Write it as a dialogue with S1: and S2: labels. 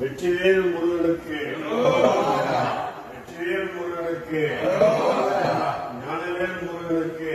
S1: வெற்றிவேல் முருகனுக்கு. வெற்றிவேல் முருகனுக்கு. ஞானவேல் முருகனுக்கு.